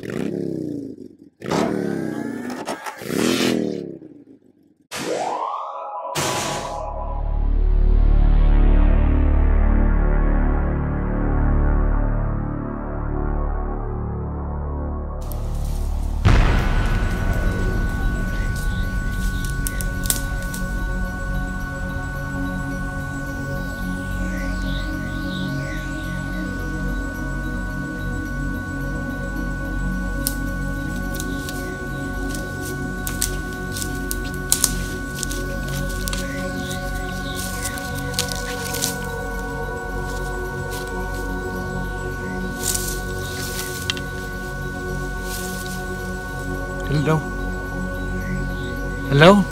Yeah. Hello? Hello?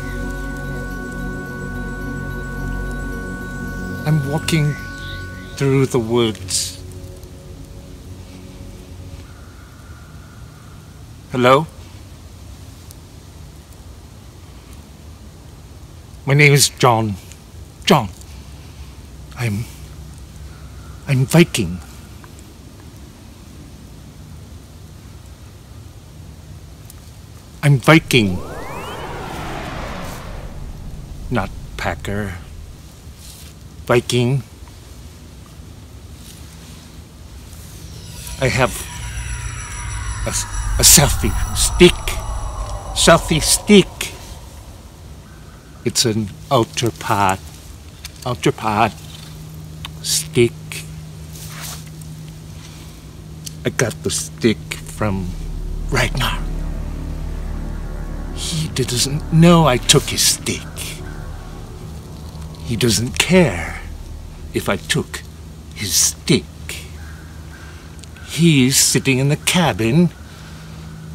I'm walking through the woods. Hello? My name is John. John. I'm. I'm Viking. Viking. Not Packer. Viking. I have a, a selfie stick. Selfie stick. It's an ultrapod. Ultrapod stick. I got the stick from Ragnar. He doesn't know I took his stick. He doesn't care if I took his stick. He's sitting in the cabin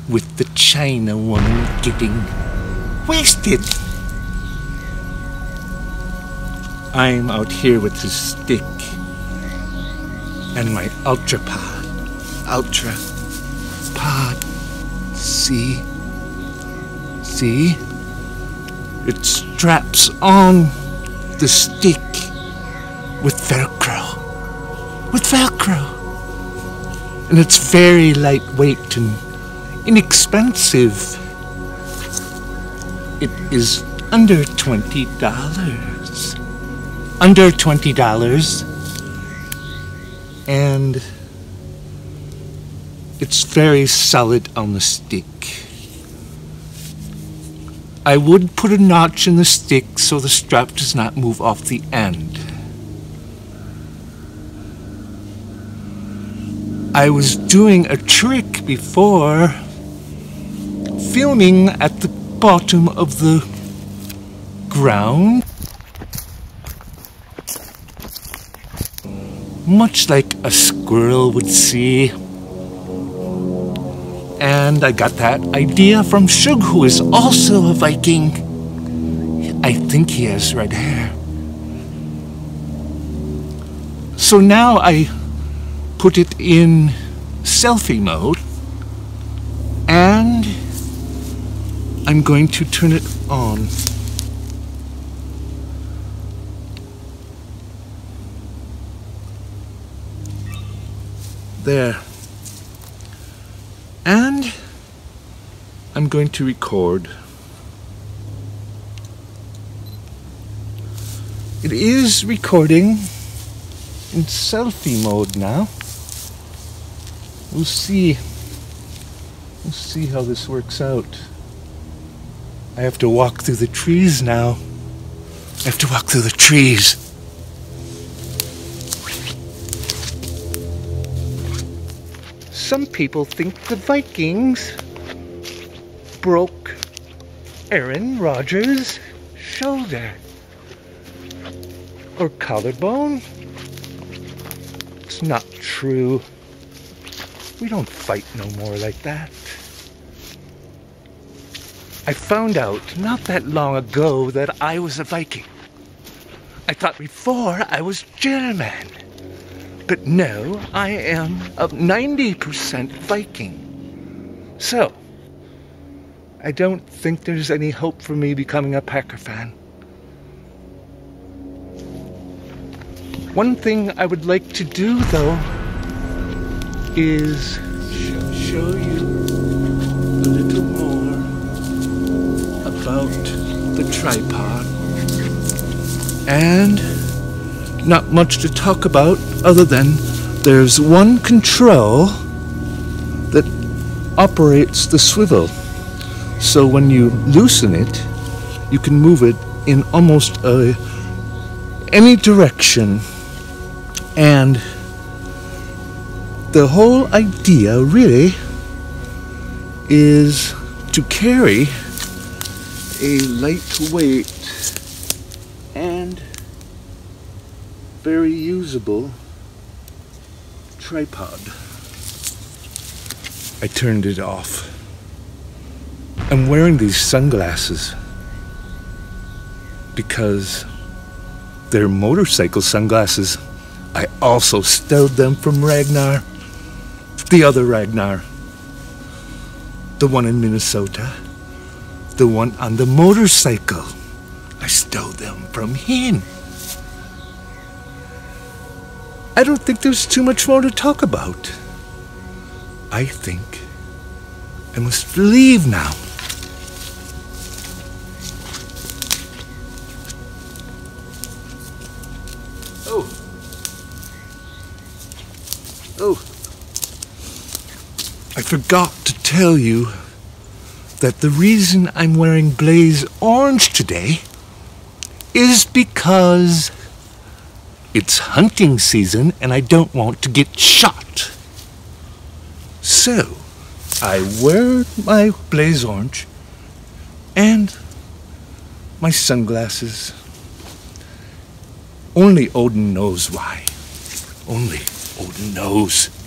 with the China woman getting wasted. I'm out here with his stick and my ultra pod. Ultra pod. See? See? It straps on the stick with Velcro. With Velcro. And it's very lightweight and inexpensive. It is under $20. Under $20. And it's very solid on the stick. I would put a notch in the stick so the strap does not move off the end. I was doing a trick before, filming at the bottom of the ground, much like a squirrel would see. And I got that idea from Shug, who is also a Viking. I think he has red hair. So now I put it in selfie mode and I'm going to turn it on. There. And I'm going to record. It is recording in selfie mode now. We'll see. We'll see how this works out. I have to walk through the trees now. I have to walk through the trees. Some people think the Vikings broke Aaron Rodgers' shoulder or collarbone. It's not true. We don't fight no more like that. I found out not that long ago that I was a Viking. I thought before I was German. But no, I am a 90% Viking. So, I don't think there's any hope for me becoming a Packer fan. One thing I would like to do, though, is show you a little more about the tripod. And not much to talk about other than there's one control that operates the swivel. So when you loosen it, you can move it in almost a, any direction. And the whole idea really is to carry a lightweight and very usable tripod. I turned it off. I'm wearing these sunglasses because they're motorcycle sunglasses. I also stole them from Ragnar. The other Ragnar. The one in Minnesota. The one on the motorcycle. I stole them from him. I don't think there's too much more to talk about. I think I must leave now. Oh. I forgot to tell you that the reason I'm wearing blaze orange today is because it's hunting season and I don't want to get shot. So, I wear my blaze orange and my sunglasses. Only Odin knows why. Only Odin knows.